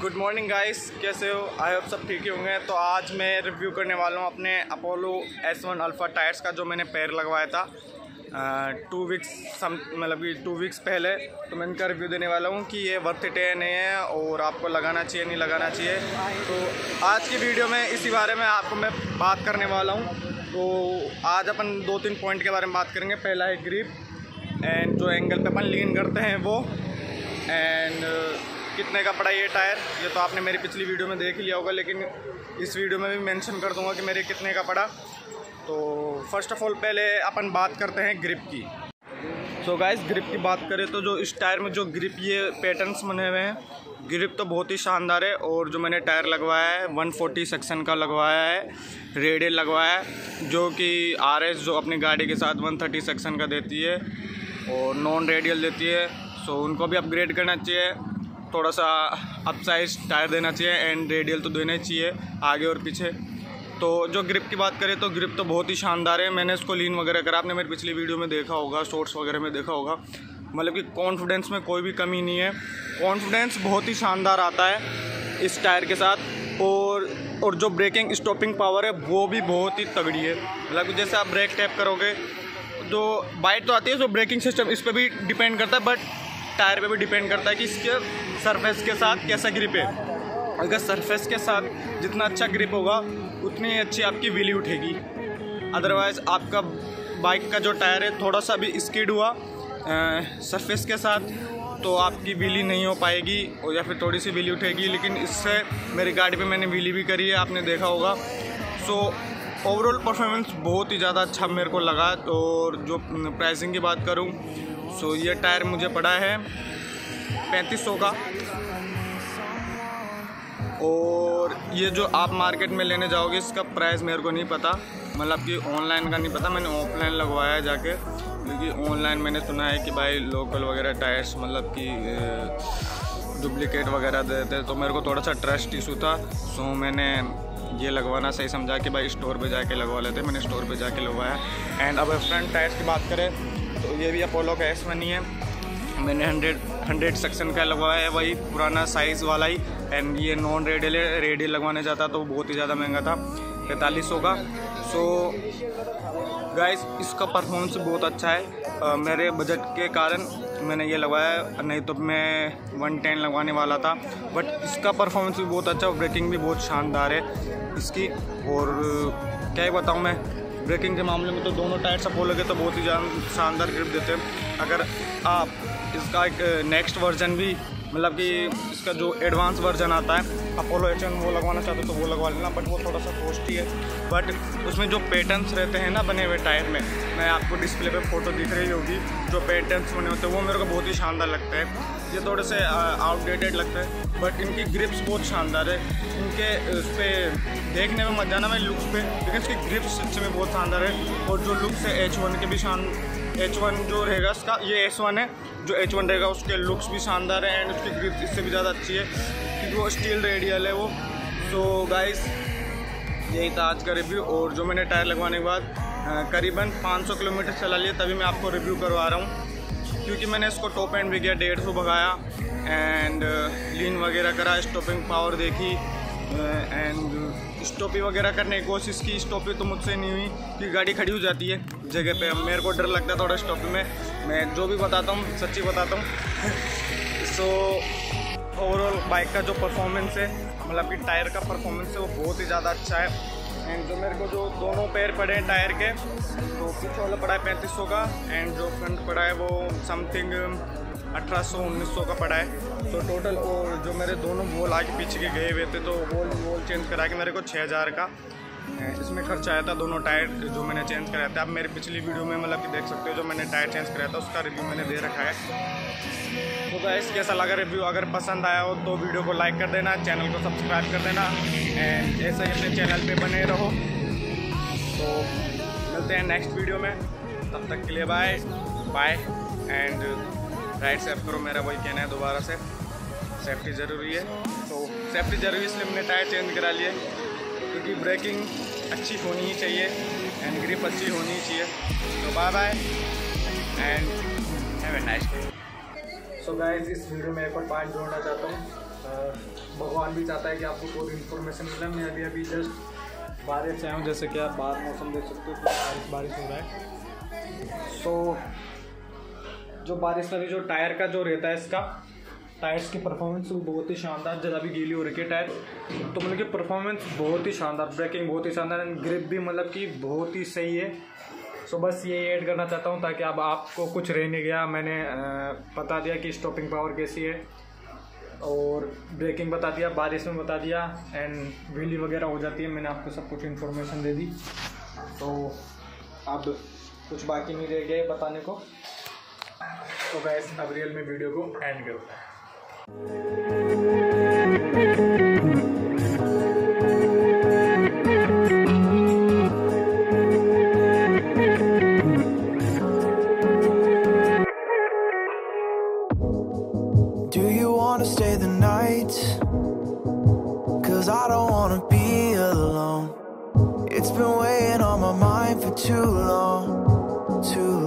Good morning guys कैसे हो? I hope सब ठीक ही होंगे। तो आज मैं रिव्यू करने वाला हूँ अपने Apollo S one alpha tyres का, जो मैंने पैर लगवाया था। टू वीक्स सम मतलब कि टू वीक्स पहले तो मैं इनका रिव्यू देने वाला हूँ कि ये वर्थ इट है नहीं है, और आपको लगाना चाहिए, नहीं लगाना चाहिए। तो आज की वीडियो में, इसी बारे में आपको मैं बात करने वाला हूँ। तो आज अपन दो तीन पॉइंट के बारे में बात करेंगे। पहला है ग्रिप एंड जो एंगल पे अपन लीन करते हैं वो एंड कितने का पड़ा ये टायर? ये तो आपने मेरी पिछली वीडियो में देख लिया होगा, लेकिन इस वीडियो में भी मेंशन कर दूँगा कि मेरे कितने का पड़ा। तो फ़र्स्ट ऑफ़ ऑल पहले अपन बात करते हैं ग्रिप की। सो so गाइस ग्रिप की बात करें तो जो इस टायर में जो ग्रिप ये पैटर्न्स बने हुए हैं। ग्रिप तो बहुत ही शानदार है, और जो मैंने टायर लगवाया है 140 सेक्शन का लगवाया है रेडियल लगवाया है, जो कि आर जो अपनी गाड़ी के साथ 130 सेक्शन का देती है, और नॉन रेडियल देती है। सो उनको भी अपग्रेड करना चाहिए। थोड़ा सा अप साइज़ टायर देना चाहिए एंड रेडियल तो देना चाहिए, आगे और पीछे। तो जो ग्रिप की बात करें तो ग्रिप तो बहुत ही शानदार है। मैंने इसको लीन वगैरह करा, आपने मेरी पिछली वीडियो में देखा होगा शॉर्ट्स वगैरह में देखा होगा। मतलब कि कॉन्फिडेंस में कोई भी कमी नहीं है। कॉन्फिडेंस बहुत ही शानदार आता है इस टायर के साथ और और जो ब्रेकिंग स्टॉपिंग पावर है, वो भी बहुत ही तगड़ी है। मतलब जैसे आप ब्रेक टैप करोगे, जो बाइट तो आती है जो ब्रेकिंग सिस्टम इस पर भी डिपेंड करता है बट टायर पे भी डिपेंड करता है कि इसके सरफेस के साथ कैसा ग्रिप है। अगर सरफेस के साथ जितना अच्छा ग्रिप होगा, उतनी अच्छी आपकी व्हीली उठेगी। अदरवाइज़ आपका बाइक का जो टायर है, थोड़ा सा भी स्किड हुआ सरफेस के साथ तो आपकी व्हीली नहीं हो पाएगी और या फिर थोड़ी सी व्हीली उठेगी। लेकिन इससे मेरी गाड़ी पे मैंने व्हीली भी करी है, आपने देखा होगा। सो ओवरऑल परफॉर्मेंस बहुत ही ज़्यादा अच्छा मेरे को लगा। और जो प्राइसिंग की बात करूँ सो ये टायर मुझे पड़ा है पैंतीस सौ का। और ये जो आप मार्केट में लेने जाओगे, इसका प्राइस मेरे को नहीं पता। मतलब कि ऑनलाइन का नहीं पता, मैंने ऑफलाइन लगवाया जाके। क्योंकि ऑनलाइन मैंने सुना है कि भाई लोकल वगैरह टायर्स मतलब कि डुप्लीकेट वगैरह देते तो मेरे को थोड़ा सा ट्रस्ट इशू था। सो मैंने ये लगवाना सही समझा कि भाई स्टोर पे जाके लगवा लेते मैंने स्टोर पे जाके लगवाया। एंड अब फ्रंट टायर्स की बात करें तो ये भी अपोलो का एस वन ही है। मैंने हंड्रेड हंड्रेड सेक्शन का लगवाया है वही पुराना साइज़ वाला ही। एंड ये नॉन रेडियल रेडियल लगवाने जाता तो बहुत ही ज़्यादा महँगा था पैंतालीस सौ का सो गाइस इसका परफॉर्मेंस बहुत अच्छा है। आ, मेरे बजट के कारण मैंने ये लगवाया नहीं तो मैं वन टेन लगवाने वाला था। बट इसका परफॉर्मेंस भी बहुत अच्छा ब्रेकिंग भी बहुत शानदार है। इसकी और क्या बताऊँ मैं ब्रेकिंग के मामले में तो दोनों टायर सपोर्ट लगे तो बहुत ही शानदार ग्रिप देते हैं। अगर आप इसका एक नेक्स्ट वर्जन भी मतलब कि इसका जो एडवांस वर्जन आता है अपोलो एचएन वो लगवाना चाहते हो तो वो लगवा लेना बट वो थोड़ा सा कॉस्टली है। बट उसमें जो पैटर्न्स रहते हैं ना बने हुए टायर में, मैं आपको डिस्प्ले पे फ़ोटो दिख रही होगी, जो पैटर्न्स बने होते हैं, वो मेरे को बहुत ही शानदार लगता है। ये थोड़े से आउटडेटेड लगता है बट इनकी ग्रिप्स बहुत शानदार है। इनके उस पर देखने में मत जाना मैं लुक्स पे लेकिन इसकी ग्रिप्स सच्चे में बहुत शानदार है। और जो लुक्स है एच वन के भी शान एच वन जो रहेगा इसका ये एस वन है जो एच वन रहेगा उसके लुक्स भी शानदार है एंड उसकी ग्रिप्स इससे भी ज़्यादा अच्छी है क्योंकि वो स्टील रेडियल है वो। So, गाइस यही था आज का रिव्यू और जो मैंने टायर लगवाने के बाद करीबन 500 किलोमीटर चला लिया तभी मैं आपको रिव्यू करवा रहा हूँ। क्योंकि मैंने इसको टॉप एंड भी किया, डेढ़ सौ भगाया एंड लीन वगैरह करा स्टॉपिंग पावर देखी एंड स्टॉपी वगैरह करने की कोशिश की स्टॉपी तो मुझसे नहीं हुई कि गाड़ी खड़ी हो जाती है, जगह पे। मेरे को डर लगता है थोड़ा स्टॉपी में। मैं जो भी बताता हूँ, सच्ची बताता हूँ। सो ओवरऑल बाइक का जो परफॉर्मेंस है मतलब कि टायर का परफॉर्मेंस है, वो बहुत ही ज़्यादा अच्छा है। एंड जो मेरे को जो दोनों पैर पड़े हैं टायर के तो पीछे वाला पड़ा है पैंतीस का एंड जो फ्रंट पड़ा है वो समथिंग अठारह सौ, उन्नीस सौ का पड़ा है। तो टोटल और जो मेरे दोनों वोल आगे पीछे के गए हुए थे तो वोल वोल चेंज करा के मेरे को छः हज़ार का। इसमें खर्चा आया था, दोनों टायर जो मैंने चेंज कराया था। आप मेरी पिछली वीडियो में मतलब कि देख सकते हो, जो मैंने टायर चेंज कराया था, उसका रिव्यू मैंने दे रखा है। तो गैस कैसा लगा रिव्यू अगर पसंद आया हो तो वीडियो को लाइक कर देना चैनल को सब्सक्राइब कर देना एंड ऐसे ही अपने चैनल पे बने रहो। तो मिलते हैं नेक्स्ट वीडियो में। तब तक के लिए bye bye and ride safe करो मेरा वही कहना है दोबारा से। सेफ्टी ज़रूरी है। तो सेफ्टी ज़रूरी इसलिए मैंने टायर चेंज करा लिए। क्योंकि ब्रेकिंग अच्छी होनी ही चाहिए एंड ग्रिप अच्छी होनी चाहिए। तो bye bye and have a nice day so guys इस वीडियो में एक और पार्ट जोड़ना चाहता हूँ। भगवान भी चाहता है कि आपको पूरी इन्फॉर्मेशन मिले। मैं अभी अभी जस्ट बारिश आया हूँ जैसे कि आप बाहर मौसम देख सकते हो तो बारिश बारिश हो रहा है। सो so, जो बारिश में भी जो टायर का जो रहता है इसका टायर्स की परफॉर्मेंस वो बहुत ही शानदार, ज़्यादा भी गीली हो रखी है टायर। तो मतलब कि परफॉर्मेंस बहुत ही शानदार ब्रेकिंग बहुत ही शानदार एंड ग्रिप भी मतलब कि बहुत ही सही है। सो बस ये ऐड करना चाहता हूँ ताकि अब आपको कुछ रह नहीं गया। मैंने बता दिया कि स्टॉपिंग पावर कैसी है और ब्रेकिंग बता दिया, बारिश में बता दिया एंड व्हीली वगैरह हो जाती है। मैंने आपको सब कुछ इन्फॉर्मेशन दे दी। तो अब कुछ बाकी नहीं रह गया बताने को। तो गैस अब रियल में वीडियो को एंड करते हैं। Do you wanna stay the night? Cause I don't wanna be alone. It's been weighing on my mind for too long, too long.